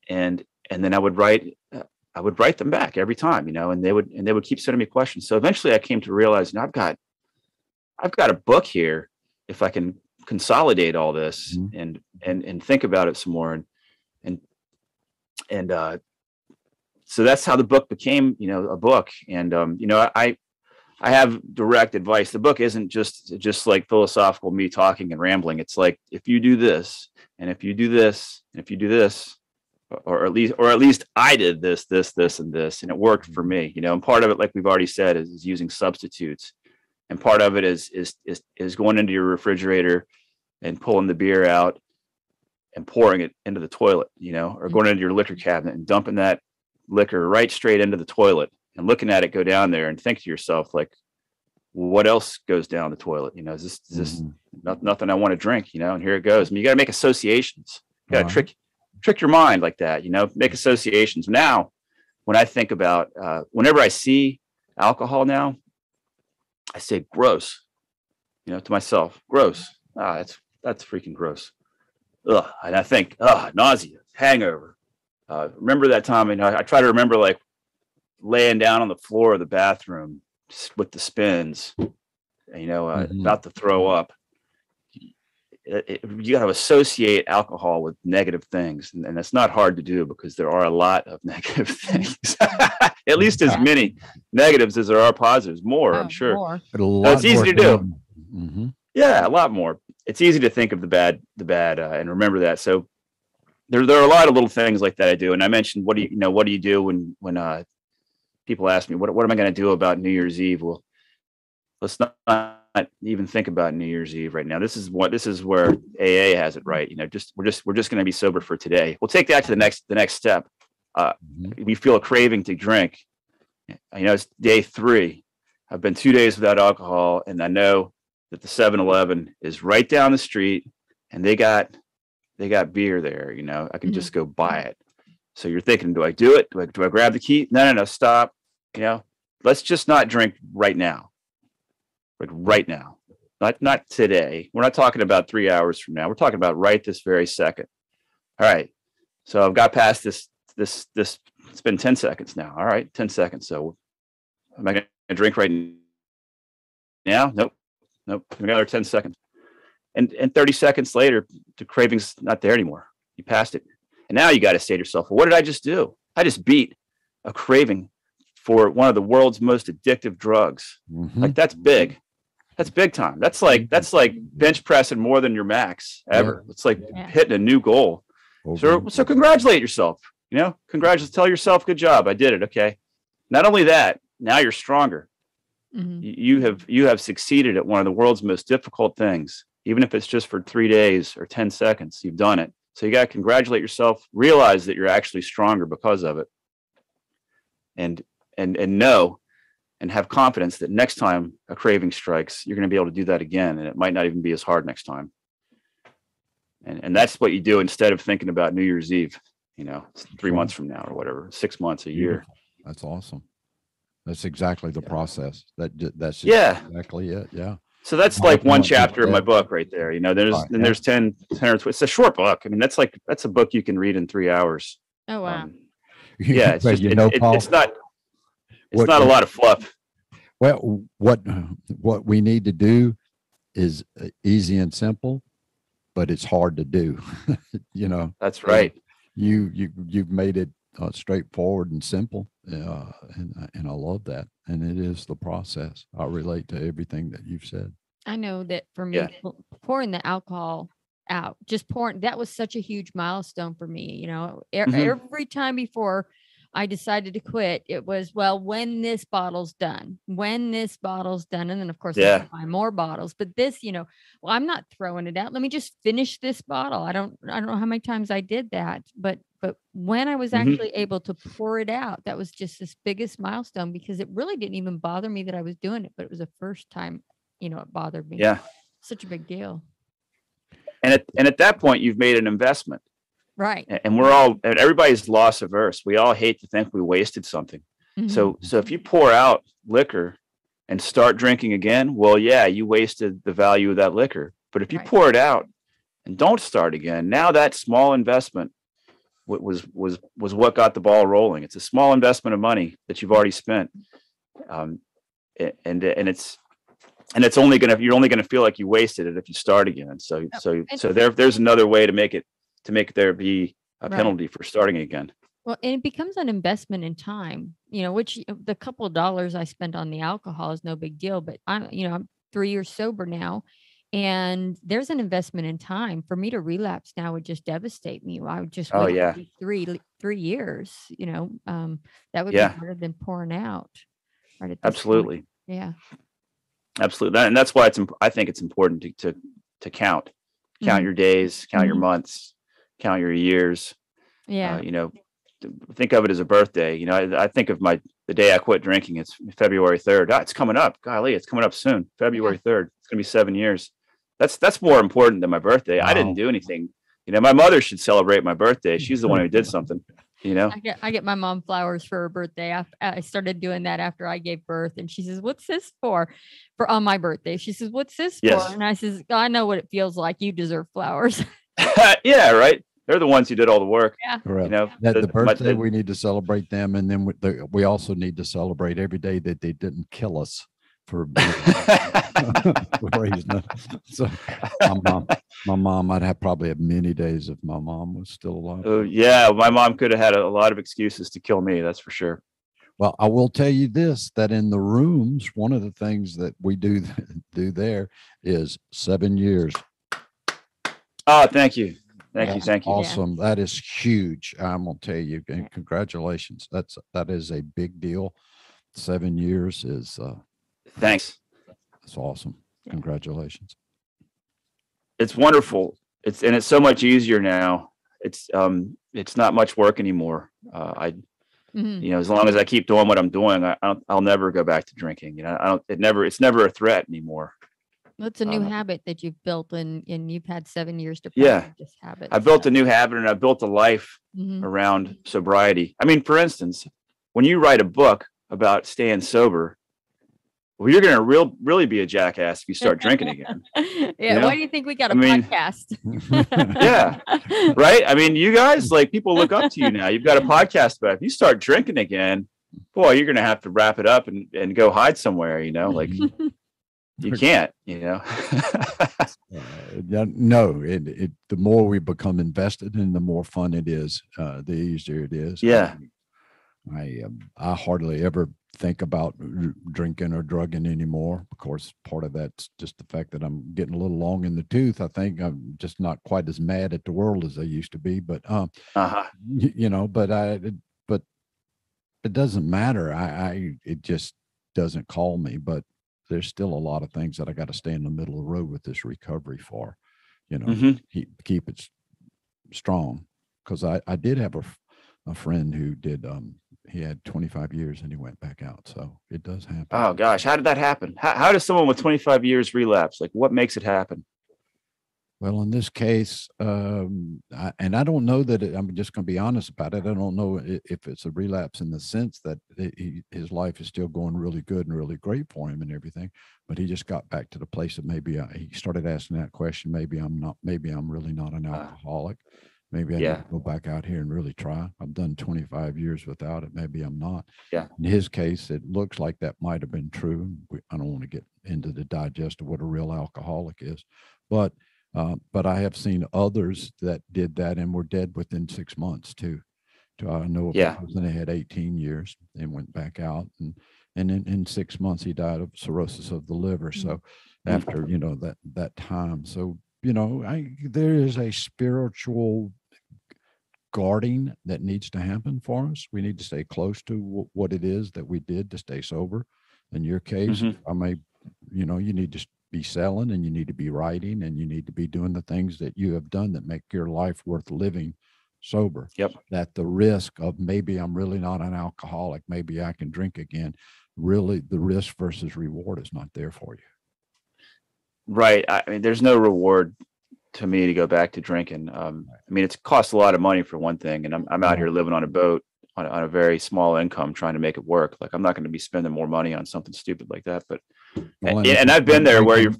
and and then I would write. uh, I would write them back every time, you know, and they would and they would keep sending me questions. So eventually, I came to realize, you know, I've got, I've got a book here. If I can consolidate all this Mhm. and and and think about it some more, and and and uh, so that's how the book became, you know, a book. And um, you know, I I have direct advice. The book isn't just just like philosophical me talking and rambling. It's like if you do this, and if you do this, and if you do this, or- or at least or at least I did this, this, this, and this, and it worked for mm-hmm. me. You know, and part of it, like we've already said, is, is using substitutes, and part of it is is is is going into your refrigerator and pulling the beer out and pouring it into the toilet. You know, or mm-hmm. going into your liquor cabinet and dumping that liquor right straight into the toilet and looking at it go down there and think to yourself like what else goes down the toilet you know is this is this Mhm. not, nothing i want to drink you know and here it goes I mean, you got to make associations you got to Right. trick trick your mind like that you know make associations now when i think about uh, whenever i see alcohol now i say gross you know to myself gross ah that's that's freaking gross ugh, and I think, ugh, nausea, hangover. Uh, remember that time? And I, I try to remember like laying down on the floor of the bathroom with the spins, you know, uh, Mhm. about to throw up. It- it- you got to associate alcohol with negative things, and, and that's not hard to do because there are a lot of negative things. At least as many negatives as there are positives. More, Oh, I'm sure. more. But a lot it's easy more to do. fun. Mhm. Yeah, a lot more. It's easy to think of the bad, the bad, uh, and remember that. So there, there are a lot of little things like that I do. And I mentioned, what do you, you know, what do you do when, when uh, people ask me, what, what am I going to do about New Year's Eve? Well, let's not, not even think about New Year's Eve right now. This is what, this is where AA has it right. You know, just we're just we're just going to be sober for today. We'll take that to the next, the next step. Mhm. We feel a craving to drink. You know, it's day three. I've been two days without alcohol, and I know that the 7-Eleven is right down the street, and they got they got beer there. You know, I can Mhm. just go buy it. So you're thinking, do I do it? Do I, do I grab the key? No, no, no, stop. You know, let's just not drink right now. Like right now, not not today. We're not talking about three hours from now. We're talking about right this very second. All right. So I've got past this this this. It's been ten seconds now. All right, ten seconds. So am I to drink right now? Nope. Nope. We got another ten seconds. And and thirty seconds later, the craving's not there anymore. You passed it. And now you got to say to yourself, well, what did I just do? I just beat a craving for one of the world's most addictive drugs. Mhm. Like that's big. That's big time. That's like that's like bench pressing more than your max ever. It's like Yeah. hitting a new goal. So Over- so congratulate yourself. You know, congratulate. Tell yourself, good job. I did it. Okay. Not only that, now you're stronger. Mhm. You, you have you have succeeded at one of the world's most difficult things. Even if it's just for three days or ten seconds, you've done it. So you got to congratulate yourself. Realize that you're actually stronger because of it. And and and know and have confidence that next time a craving strikes, you're going to be able to do that again, and it might not even be as hard next time. And and that's what you do instead of thinking about New Year's Eve. You know, three Sure. months from now or whatever, six months, a year. That's awesome. That's exactly the Yeah. process. That that's Yeah. exactly it. Yeah. So that's like one chapter of my book right there. You know, there's Right, then there's 10, 10 or 12. It's a short book. I mean, that's like that's a book you can read in three hours. Oh wow. Um, yeah, it's just you know, it- Paul, it's not it's what not a lot of fluff. Well, what what we need to do is uh, easy and simple, but it's hard to do. you know, That's right. you you you've made it uh, straightforward and simple, uh, and I- and I love that. And it is the process. I relate to everything that you've said. I know that for me, Yeah. pouring the alcohol out, just pouring, that was such a huge milestone for me. You know, E- Mhm. every time before I decided to quit, it was, well, when this bottle's done, when this bottle's done. And then, of course, I had to buy more bottles. But this, you know, well, I'm not throwing it out. Let me just finish this bottle. I don't, I don't know how many times I did that, but, but when I was Mhm. actually able to pour it out, that was just this biggest milestone because it really didn't even bother me that I was doing it, but it was the first time, you know, it bothered me. Yeah. Such a big deal. And at and at that point, you've made an investment. Right. And we're all everybody's loss averse. We all hate to think we wasted something. Mhm. So so if you pour out liquor and start drinking again, well, yeah, you wasted the value of that liquor. But if you Right. pour it out and don't start again, now that small investment was was was what got the ball rolling. It's a small investment of money that you've already spent, um, and and it's and it's only gonna you're only gonna feel like you wasted it if you start again. So Oh, so so there there's another way to make it to make there be a Right. penalty for starting again. Well, and it becomes an investment in time, you know, which the couple of dollars I spent on the alcohol is no big deal. But I'm, you know, I'm three years sober now, and there's an investment in time. For me to relapse now would just devastate me. I would just Oh, yeah. three three years. You know, um, that would Yeah. be harder than pouring out. Right. This point. Absolutely. Yeah. Absolutely. And that's why it's, I think it's important to, to, to count, count Mhm. your days, count your Mhm. months, count your years. Yeah. Uh, you know, think of it as a birthday. You know, I, I think of my, the day I quit drinking, it's February 3rd. Ah, it's coming up. Golly, it's coming up soon. February 3rd. It's going to be seven years. That's, that's more important than my birthday. I didn't do anything. You know, my mother should celebrate my birthday. She's the one who did something, you know? I get I get my mom flowers for her birthday. I, I started doing that after I gave birth, and she says, "What's this for?" For on my birthday, she says, "What's this Yes. for?" And I says, "I know what it feels like. You deserve flowers." yeah, right. They're the ones who did all the work. Yeah. Correct. You Correct. know, That the my- birthday, we need to celebrate them, and then we, the, we also need to celebrate every day that they didn't kill us for being- for. So my mom, my mom, I'd have probably have many days if my mom was still alive. Oh, yeah, my mom could have had a, a lot of excuses to kill me. That's for sure. Well, I will tell you this: that in the rooms, one of the things that we do do there is seven years. Oh, thank you, thank you, thank you. Awesome. That is huge. I'm gonna tell you, and congratulations. That's that is a big deal. Seven years is uh Thanks. that's awesome. Congratulations. It's wonderful. It's and it's so much easier now. It's um, it's not much work anymore. Uh, I Mhm. you know, as long as I keep doing what I'm doing, I, I'll, I'll never go back to drinking. You know, I don't. It never. It's never a threat anymore. That's a new Um, habit that you've built and, and you've had seven years to Yeah. this habit. I built a new habit and I built a life Mhm. around sobriety. I mean, for instance, when you write a book about staying sober, well, you're going to real really be a jackass if you start drinking again, yeah. know? Why do you think we got a I mean- podcast? Yeah. right? I mean, you guys like people look up to you now. You've got a podcast, but if you start drinking again, boy, you're going to have to wrap it up and, and go hide somewhere. You know, like you can't. You know. Uh, yeah, no, it, it the more we become invested in, the more fun it is. Uh, the easier it is. Yeah. I um, I hardly ever think about drinking or drugging anymore. Of course, part of that's just the fact that I'm getting a little long in the tooth. I think I'm just not quite as mad at the world as I used to be. But um, uh-huh. y- you know, but I it- but it doesn't matter. I, I it just doesn't call me. But there's still a lot of things that I got to stay in the middle of the road with this recovery for. You know, Mhm. keep keep it strong because I I did have a a friend who did um he had 25 years and he went back out so it does happen Oh gosh, how did that happen? How, how does someone with 25 years relapse? Like, what makes it happen? well in this case um I, and i don't know that it, i'm just going to be honest about it i don't know if it's a relapse in the sense that he, his life is still going really good and really great for him and everything but he just got back to the place that maybe I, he started asking that question maybe i'm not maybe i'm really not an Ah. alcoholic maybe i Yeah. need to go back out here and really try i've done 25 years without it maybe i'm not Yeah. in his case it looks like that might have been true We- i don't want to get into the digest of what a real alcoholic is but uh, but I have seen others that did that and were dead within six months too. So I know of a Yeah. person that had 18 years and went back out and and in, in six months he died of cirrhosis of the liver. So Mm. after you know that that time, so you know, I there is a spiritual guarding that needs to happen for us. We need to stay close to wh- what it is that we did to stay sober. In your case, Mhm. I may, you know, you need to be selling and you need to be writing and you need to be doing the things that you have done that make your life worth living sober. Yep. That the risk of maybe I'm really not an alcoholic, maybe I can drink again. Really, the risk versus reward is not there for you. Right. I mean, there's no reward to me to go back to drinking. Um, I mean, it's cost a lot of money for one thing, and I'm I'm out here living on a boat on, a- on a very small income, trying to make it work. Like, I'm not going to be spending more money on something stupid like that. But Well, and, and I've been there where you're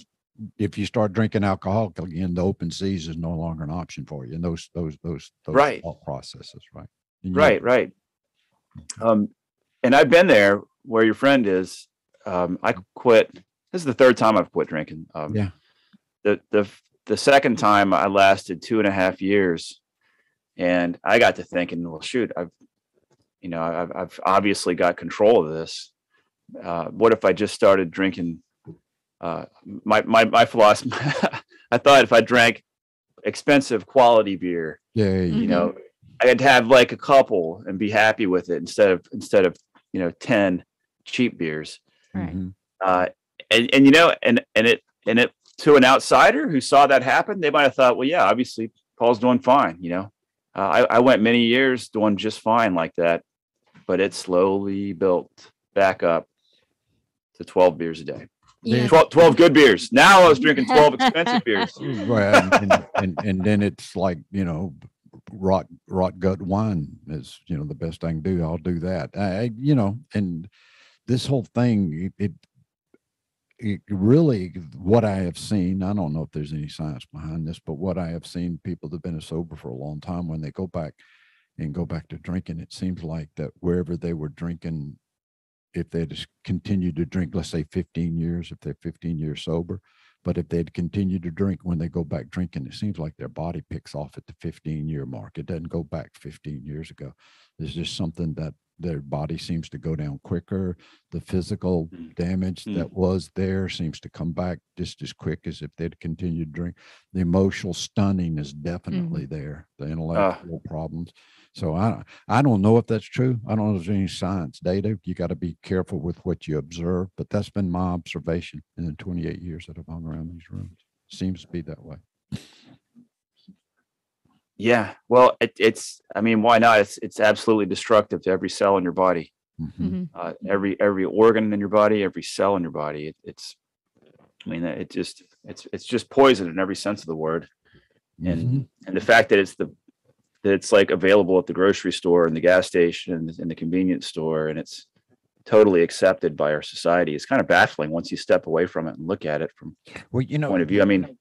if you start drinking alcohol again, the open seas is no longer an option for you. And those those those those Right. processes, right? And you- right, right. Um, and I've been there where your friend is. Um, I quit. This is the third time I've quit drinking. Um, Yeah. The the the second time I lasted two and a half years, and I got to thinking, well, shoot, I've, you know, I've I've obviously got control of this. Uh, what if I just started drinking? Uh, my my my philosophy. I thought if I drank expensive quality beer, Yeah, you Mhm. know i'd have like a couple and be happy with it instead of instead of you know 10 cheap beers Right. Mhm. uh and and you know and and it and it to an outsider who saw that happen they might have thought well yeah obviously paul's doing fine you know uh, I, I went many years doing just fine like that but it slowly built back up to 12 beers a day Yeah. 12, 12 good beers now i was drinking 12 expensive beers Right, and, and, and then it's like you know, rot rot gut wine is you know the best I can do. I'll do that. I, you know, and this whole thing it, it it really what I have seen, I don't know if there's any science behind this, but what I have seen people that have been sober for a long time, when they go back and go back to drinking, it seems like that wherever they were drinking, if they just continued to drink, let's say 15 years, if they're 15 years sober, but if they'd continue to drink when they go back drinking, it seems like their body picks off at the 15 year mark. It doesn't go back 15 years ago. There's just something that their body seems to go down quicker. The physical Mm. damage Mm. that was there seems to come back just as quick as if they'd continued to drink. The emotional stunning is definitely there. The intellectual problems. So I I don't know if that's true. I don't know if there's any science data. You got to be careful with what you observe, but that's been my observation in the 28 years that I've hung around these rooms. Seems to be that way. Yeah. Well, it, it's. I mean, why not? It's it's absolutely destructive to every cell in your body, Mhm. Mhm. uh, every every organ in your body, every cell in your body. It, it's. I mean, it just it's it's just poison in every sense of the word, and Mhm. and the fact that it's the that it's like available at the grocery store and the gas station and in the convenience store, and it's totally accepted by our society. It's kind of baffling once you step away from it and look at it from Well, you know, point of view. I mean,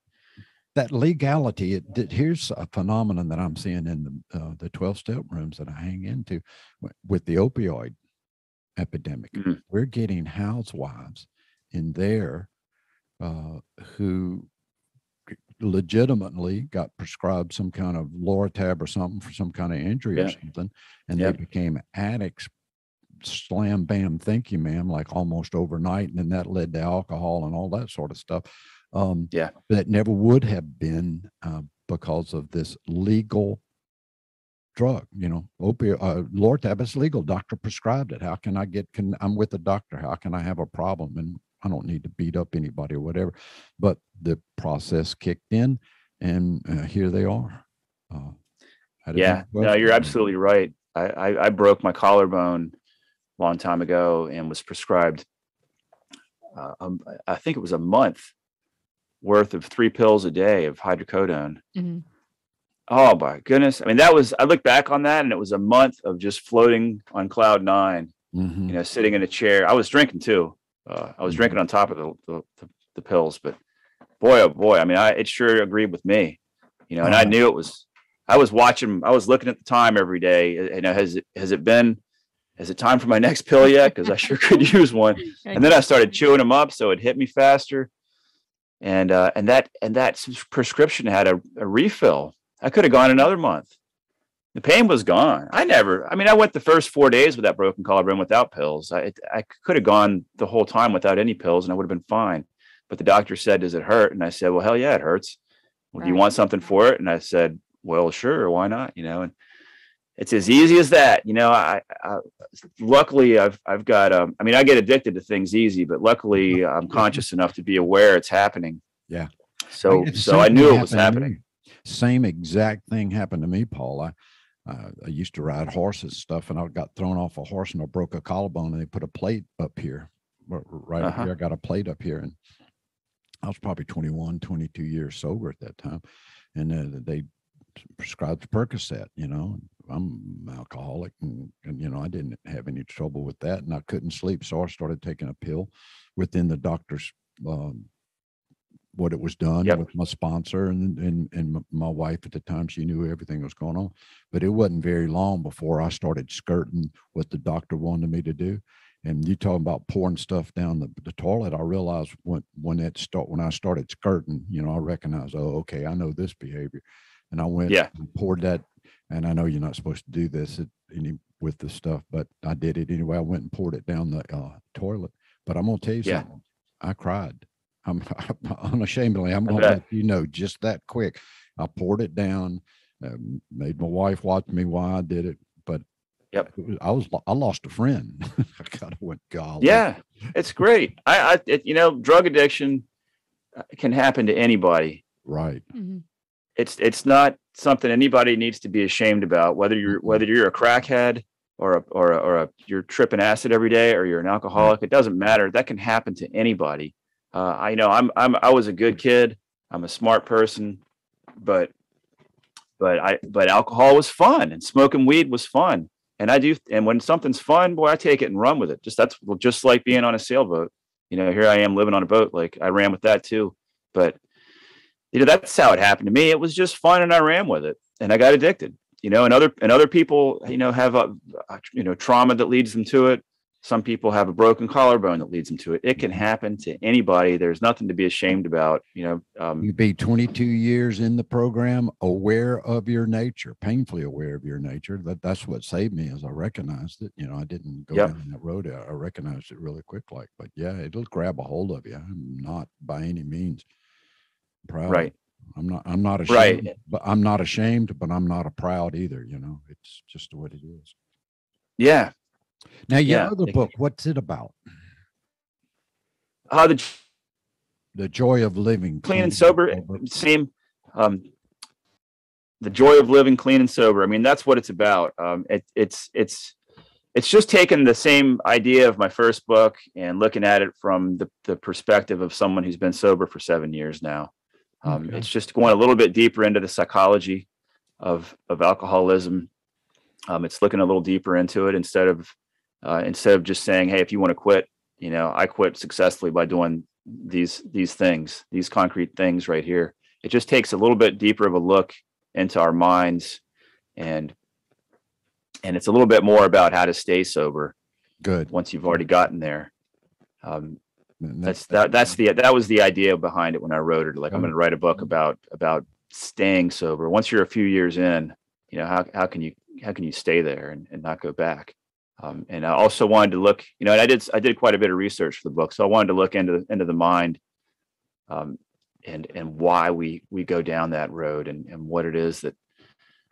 that legality it, it- here's a phenomenon that i'm seeing in the uh, the 12 step rooms that i hang into with the opioid epidemic. Mhm. we're getting housewives in there uh, who legitimately got prescribed some kind of Lortab or something for some kind of injury or something and they became addicts slam bam thank you ma'am like almost overnight and then that led to alcohol and all that sort of stuff um Yeah. that never would have been uh, because of this legal drug you know opioid uh, lortab is legal doctor prescribed it how can i get can i'm with the doctor how can i have a problem and i don't need to beat up anybody or whatever but the process kicked in and uh, here they are uh, yeah, no, you're absolutely right. I, I I broke my collarbone a long time ago and was prescribed. Uh, um, I think it was a month worth of three pills a day of hydrocodone. Mhm. Oh my goodness! I mean, that was. I look back on that, and it was a month of just floating on cloud nine. Mhm. You know, sitting in a chair. I was drinking too. Uh, I was Mhm. drinking on top of the, the the the pills, but boy, oh boy! I mean, I it sure agreed with me. You know, and I Uh, knew it was. I was watching. I was looking at the time every day. uh, You know, has it has it been? Is it time for my next pill yet? Because I sure could use one and then I started chewing them up, so it hit me faster. And uh, and that and that prescription had a, a refill. I could have gone another month. The pain was gone. I never. I mean, I went the first four days with that broken collarbone without pills. I I could have gone the whole time without any pills, and I would have been fine. But the doctor said, "Does it hurt?" And I said, "Well, hell yeah, it hurts." Well, do you want something for it? And I said, "Well, sure. Why not?" You know, and it's as easy as that. You know, I, I luckily I've I've got um I mean I get addicted to things easy, but luckily I'm conscious enough to be aware it's happening. Yeah. So It's so I knew it was happening. Same exact thing happened to me, Paul. I uh, I used to ride horses stuff, and I got thrown off a horse and I broke a collarbone, and they put a plate up here, right up Uh-huh. here. I got a plate up here, and I was probably 21, 22 years sober at that time, and uh, they prescribed Percocet. You know, I'm alcoholic, and, and you know I didn't have any trouble with that, and I couldn't sleep, so I started taking a pill within the doctor's um, what it was done Yep. with my sponsor and and and my wife at the time she knew everything was going on but it wasn't very long before i started skirting what the doctor wanted me to do and you talking about pouring stuff down the, the toilet i realized when when it start when i started skirting you know i recognized oh okay i know this behavior and i went Yeah. and poured that and i know you're not supposed to do this at any with the stuff but i did it anyway i went and poured it down the uh, toilet but i'm gonna tell you Yeah. something i cried I'm unashamedly, I'm going to let you know just that quick. I poured it down, um, made my wife watch me while I did it. But Yep. was- I was, I lost a friend. I kind of went, golly. Yeah, it's great. I, I it, you know, drug addiction uh, can happen to anybody. Right. Mhm. It's it's not something anybody needs to be ashamed about. Whether you're Mhm. whether you're a crackhead or a, or a, or a, you're tripping acid every day or you're an alcoholic, it doesn't matter. That can happen to anybody. Uh, I know I'm I'm I was a good kid. I'm a smart person, but but I but alcohol was fun and smoking weed was fun. And I do and when something's fun, boy, I take it and run with it. Just that's just like being on a sailboat. You know, here I am living on a boat. Like I ran with that too. But you know, that's how it happened to me. It was just fun and I ran with it and I got addicted. You know, and other and other people, you know, have a, a you know trauma that leads them to it. Some people have a broken collarbone that leads them to it. It can happen to anybody. There's nothing to be ashamed about. You know, um, You be 22 years in the program, aware of your nature, painfully aware of your nature. That that's what saved me, as I recognized it. You know, I didn't go Yep. down that road. I I recognized it really quick, like. But yeah, it'll grab a hold of you. I'm not by any means proud. right. I'm not. I'm not Right. ashamed. But I'm not ashamed. But I'm not a proud either. You know, it's just what it is. Yeah. Now your Yeah, other book, what's it about? How the The joy of living, clean and sober same um the joy of living clean and sober i mean that's what it's about um it, it's it's it's just taking the same idea of my first book and looking at it from the, the perspective of someone who's been sober for seven years now um, Okay. it's just going a little bit deeper into the psychology of of alcoholism um, it's looking a little deeper into it instead of uh, instead of just saying hey if you want to quit you know i quit successfully by doing these these things these concrete things right here it just takes a little bit deeper of a look into our minds and and it's a little bit more about how to stay sober Good. once you've already gotten there um, And that's that that's the that was the idea behind it when i wrote it. Like i'm Oh. going to write a book about about staying sober. Once you're a few years in you know how, how can you how can you stay there and, and not go back? Um, and i also wanted to look you know and i did i did quite a bit of research for the book so i wanted to look into into the mind um, and and why we we go down that road and and what it is that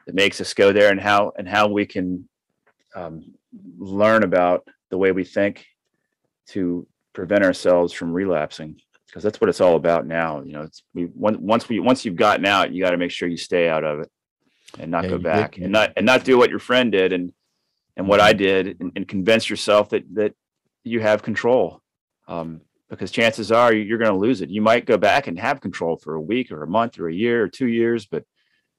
that makes us go there and how and how we can um, learn about the way we think to prevent ourselves from relapsing because that's what it's all about now you know it's we once once we once you've gotten out you got to make sure you stay out of it and not Yeah, go you did- back and not and not do what your friend did and and what I did and, and convince yourself that that you have control um because chances are you're going to lose it. You might go back and have control for a week or a month or a year or two years but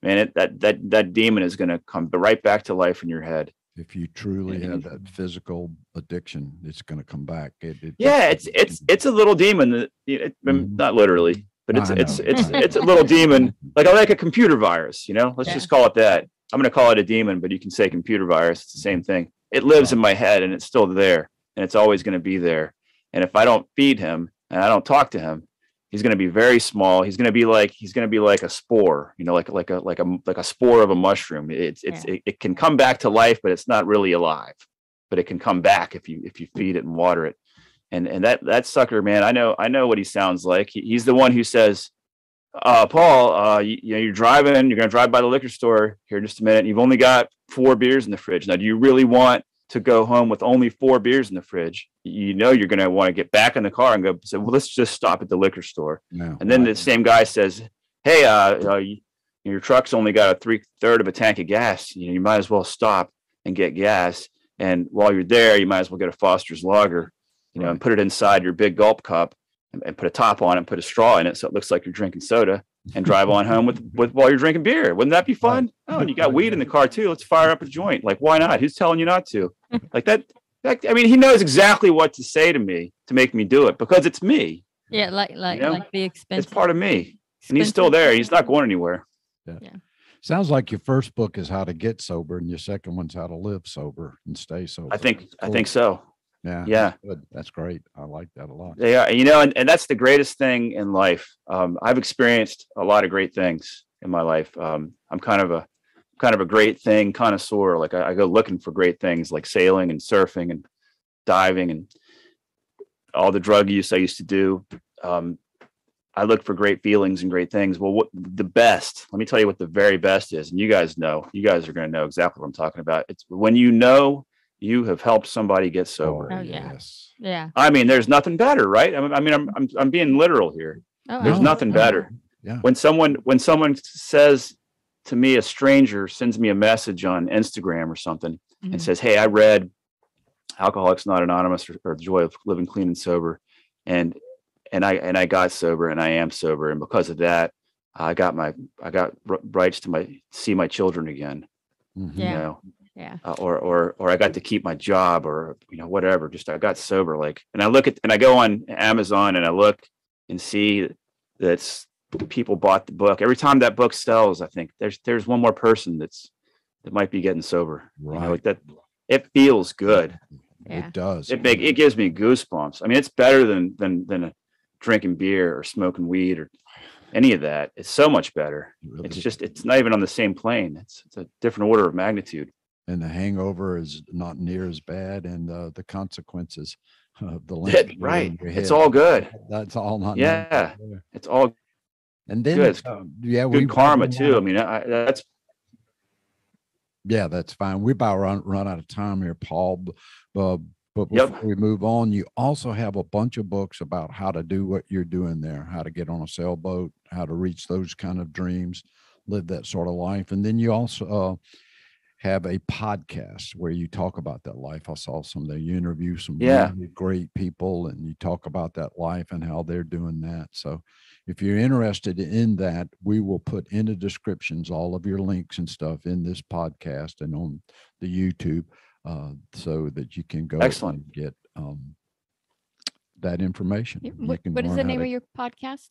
man it, that that that demon is going to come right back to life in your head if you truly have that physical addiction, it's going to come back. It, it- Yeah, it's it's it's a little demon that you know, it- Mhm. not literally, but it's it's it's it's a little demon, like I like a computer virus. You know, let's Yeah. just call it that. I'm going to call it a demon, but you can say computer virus. It's the same thing. It lives in my head, and it's still there, and it's always going to be there. And if I don't feed him and I don't talk to him, he's going to be very small. He's going to be like he's going to be like a spore. You know, like like a like a like a spore of a mushroom. It's it's it, it can come back to life, but it's not really alive. But it can come back if you if you feed it and water it and and that that sucker man i know i know what he sounds like he, he's the one who says uh paul uh you, you know you're driving you're going to drive by the liquor store here in just a minute you've only got four beers in the fridge now do you really want to go home with only four beers in the fridge you know you're going to want to get back in the car and go say well let's just stop at the liquor store. Now. and then the same guy says hey uh, uh your truck's only got a three third of a tank of gas. You know you might as well stop and get gas. And while you're there you might as well get a foster's lager you know and put it inside your big gulp cup and, and put a top on it and put a straw in it so it looks like you're drinking soda and drive on home with with while you're drinking beer. Wouldn't that be fun? Oh and you got weed in the car too. Let's fire up a joint. Like why not? Who's telling you not to? Like that that i mean he knows exactly what to say to me to make me do it because it's me. Yeah, like like know, like the expense. it's part of me. And he's still there. he's not going anywhere. Yeah. Sounds like your first book is how to get sober, and your second one's how to live sober and stay sober. i think That's i think so Yeah. yeah that's. That's great. I like that a lot. Yeah. you know, and, and that's the greatest thing in life. Um, I've experienced a lot of great things in my life. Um, I'm kind of a kind of a great thing connoisseur. Like I, I go looking for great things like sailing and surfing and diving and all the drug use I used to do. Um, I look for great feelings and great things. Well, what the best? Let me tell you what the very best is, and you guys know. You guys are going to know exactly what I'm talking about. It's when you know you have helped somebody get sober. Oh, yeah. yes. Yeah. I mean, there's nothing better, right? I mean, I mean, I'm I'm, I'm being literal here. Oh, There's No, nothing no. better. Yeah. When someone when someone says to me, a stranger sends me a message on Instagram or something Mhm. and says, "Hey, I read Alcoholics Not Anonymous or, or The Joy of Living Clean and Sober, and and I and I got sober and I am sober, and because of that, I got my I got r- rights to my see my children again. Mhm. Yeah. You know, Yeah. uh, or or or I got to keep my job or you know whatever. Just I got sober. Like, and I look at and I go on Amazon and I look and see that's people bought the book. Every time that book sells, I think there's there's one more person that's that might be getting sober. You know, Right. like that. It feels good. Yeah. It does. It make it gives me goosebumps. I mean, it's better than than than a drinking beer or smoking weed or any of that. It's so much better. It really It's just it's not even on the same plane. It's it's a different order of magnitude. And the hangover is not near as bad, and uh, the consequences of the It- length right. It's all good. That's all not. Yeah. It's all And then, Good. uh, yeah, good karma too. I mean, I, that's Yeah, that's fine. We about run run out of time here, Paul. Uh, but Yep. before we move on, you also have a bunch of books about how to do what you're doing there, how to get on a sailboat, how to reach those kind of dreams, live that sort of life, and then you also uh, have a podcast where you talk about that life. I saw some there. You interview some Yeah. really great people, and you talk about that life and how they're doing that. So, if you're interested in that, we will put in the descriptions all of your links and stuff in this podcast and on the YouTube, uh, so that you can go Excellent. and get um, that information. What, what is the name to- of your podcast?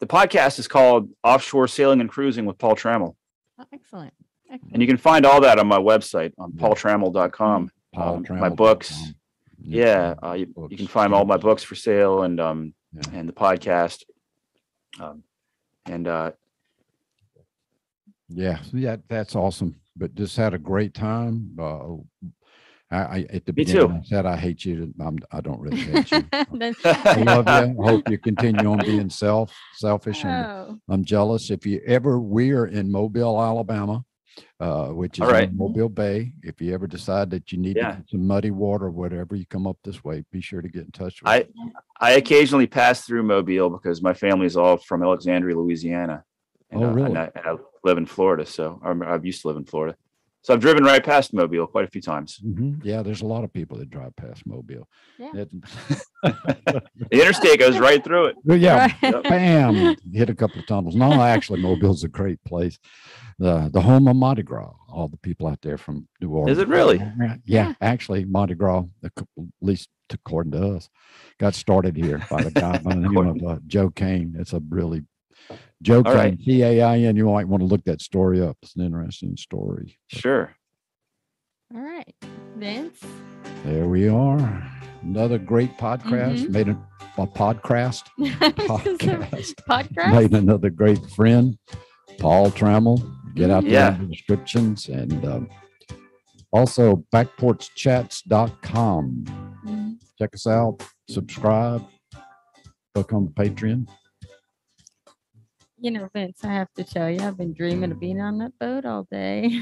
the podcast is called Offshore Sailing and Cruising with Paul Trammell. Oh, excellent. Excellent. And you can find all that on my website on Yeah. paultrammell.com. Paul Um, my Trammell dot books. com. Yeah, uh, you, you can find all my books. books for sale and um Yeah. and the podcast. Um, and uh, Yeah, yeah, that's awesome. But just had a great time. Uh, I, I at the Me beginning too. I said I hate you. I'm, I don't really hate you. I love you. I hope you continue on being self selfish and Oh, I'm jealous. If you ever, we are in Mobile, Alabama, uh, which is All right. in Mobile Bay. If you ever decide that you need Yeah. to get some muddy water or whatever, you come up this way. Be sure to get in touch with. I us. I occasionally pass through Mobile because my family is all from Alexandria, Louisiana. And, Oh, uh, really? And I, and I live in Florida, so I'm, I've used to live in Florida. So I've driven right past Mobile quite a few times. Mhm. Yeah, there's a lot of people that drive past Mobile. Yeah. It- The interstate goes right through it. Yeah, Right. bam, hit a couple of tunnels. No, actually, Mobile's a great place. The the home of Mardi Gras. All the people out there from New Orleans. Is it really? Yeah, yeah, actually, Mardi Gras, at least according to us, got started here by the guy by the name of uh, Joe Cain. It's a really Joe All Cain, right. C A I N. You might want to look that story up. It's an interesting story. But Sure. all right. Vince. there we are. Another great podcast. Mhm. Made a, a podcast. Podcast. Podcast. made another great friend, Paul Trammell. Get out there Yeah. in the descriptions and um, also backporchchats.com. Mhm. Check us out, subscribe, book on the Patreon. You know, Vince, I have to tell you, I've been dreaming of being on that boat all day.